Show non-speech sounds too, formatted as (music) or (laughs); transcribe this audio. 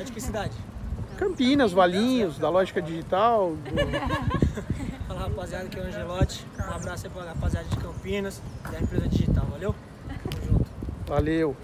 É de que cidade? Campinas, Valinhos, da Lógica Digital. do- (laughs) Fala rapaziada, aqui é o Angelote. Um abraço aí pra rapaziada de Campinas, da empresa digital, valeu? Tamo junto. Valeu.